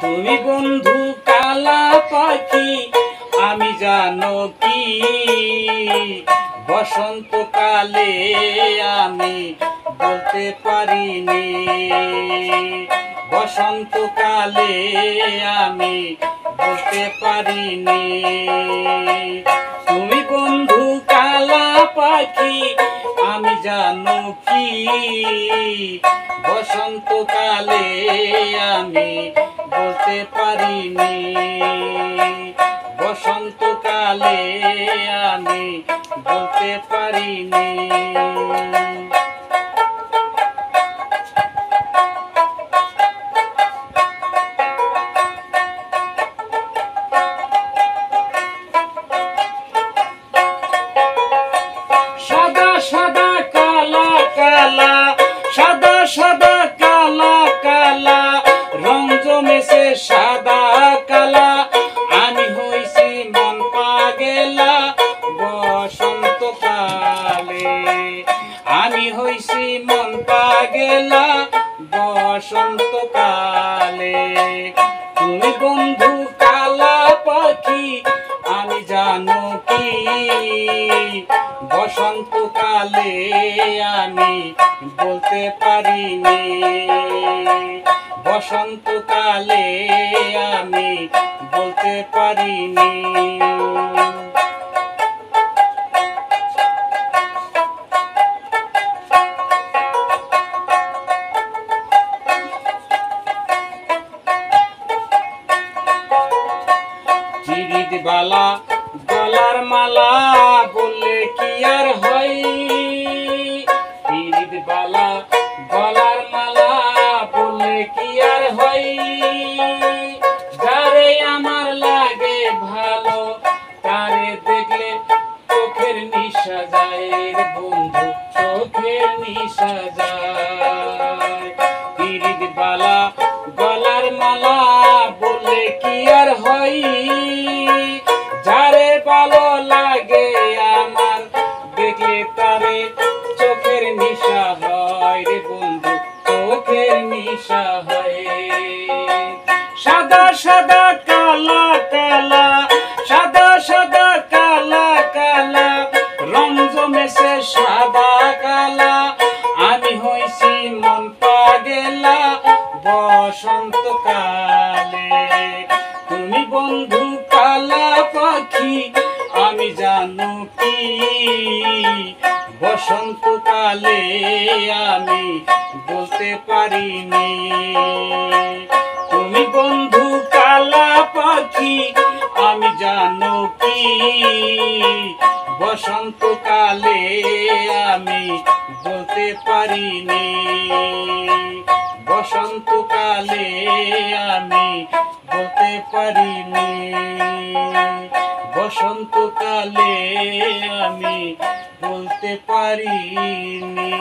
তুমি বন্ধু কালা পাখি, আমি জানো কি? বসন্তকালে আমি বলতে পারিনি। বসন্তকালে আমি বলতে পারিনি। তুমি বন্ধু কালা পাখি জানো কি? বসন্তকালে আমি বলতে পারিনি। বসন্তকালে আমি বলতে পারিনি। পাগেলা বসন্ত কালে আমি হইছি মন পাগেলা বসন্ত কালে তুমি বন্ধু কালা পাখি, আমি জানো কি? বসন্তকালে আমি বলতে পারিনি। বসন্তকালে আমি বলতে পারিনি। বালা, গলার মালা বললে কি আর হয়? বালা, গলার মালা বললে কি আর হয়? যারে আমার লাগে ভালো, তারে দেখলে চোখের নিশা যায় বন্ধু, চোখের নিশা যায়। ভালো লাগে আমার। দেখলে তারে চোখের নিশা হয় রে বন্ধু, চোখের নিশা হয়। সাদা সাদা, কালা কালা, সাদা সাদা, কালা কালা, রং জমেছে সাদা, কালা। আমি হইছি মন পাগেলা, বসন্ত আমি জানো কি? বসন্ত কালে আমি বলতে পারিনি। তুমি বন্ধু কালা পাখি, আমি জানো কি? বসন্তকালে আমি বলতে পারিনি। বসন্তকালে আমি বলতে পারিনি। বসন্তকালে আমি বলতে পারিনি।